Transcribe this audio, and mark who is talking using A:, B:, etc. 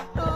A: একটু